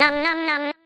Nom nom nom.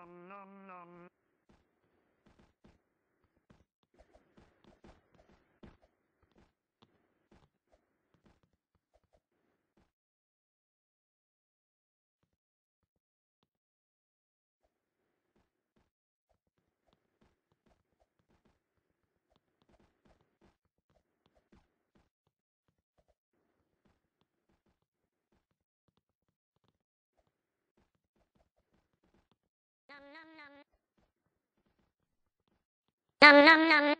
Nom nom nom. nom nom nom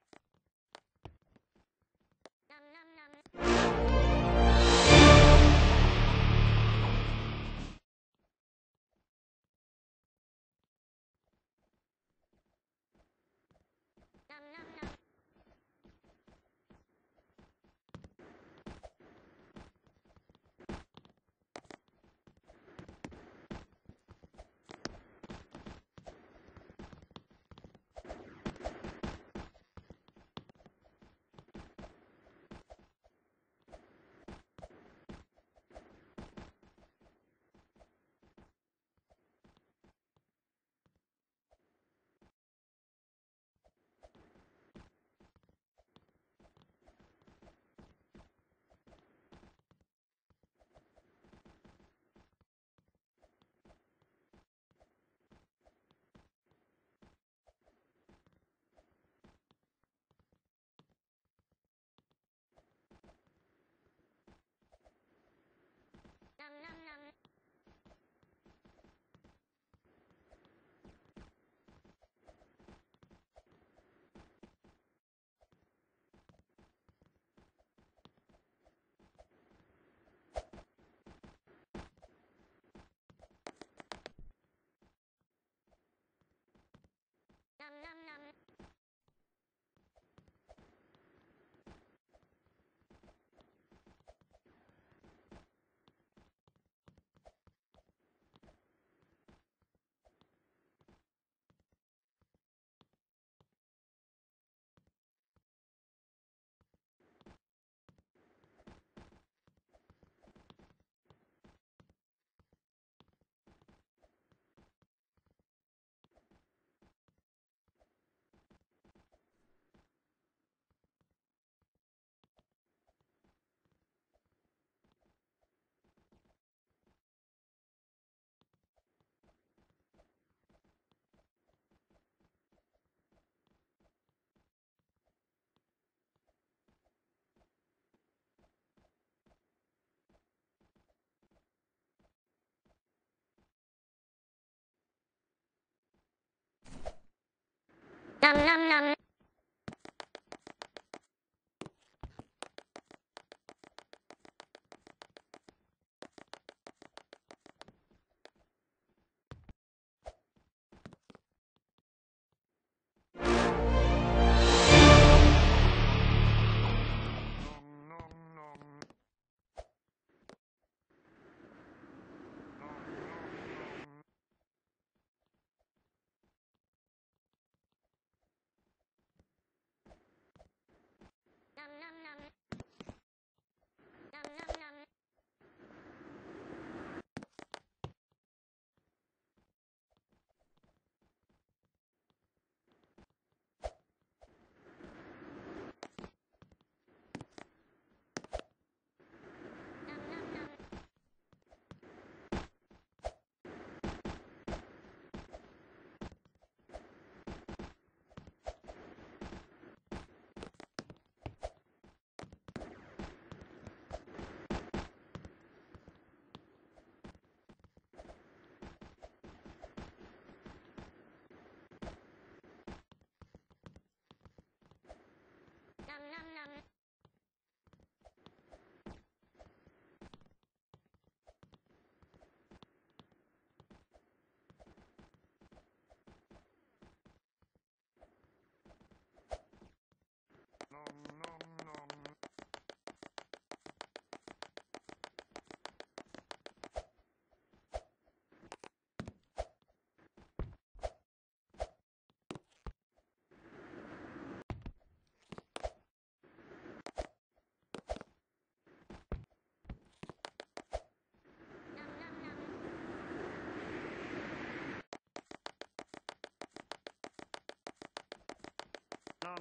nam nam nam.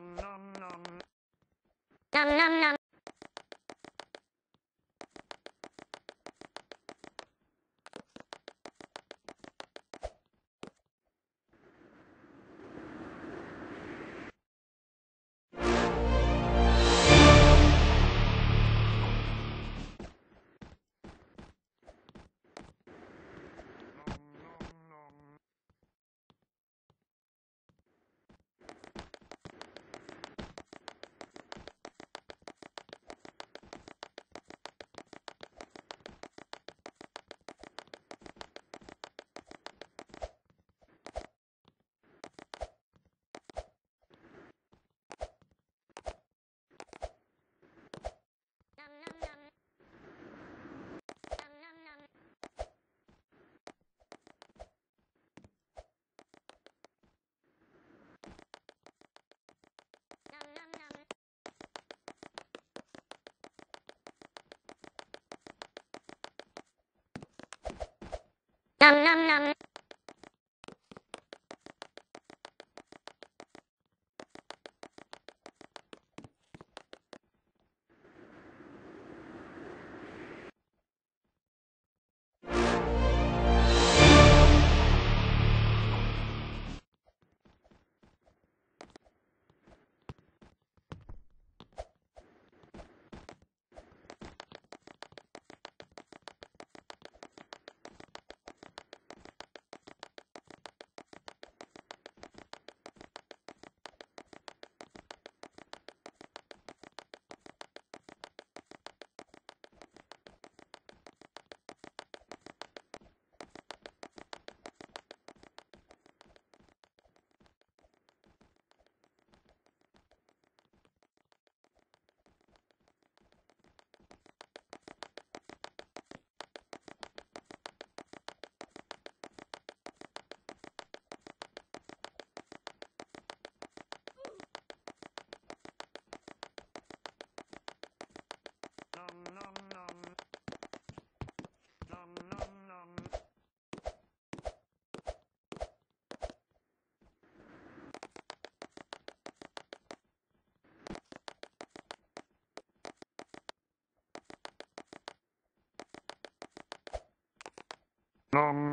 nom nom nom. Nom Um.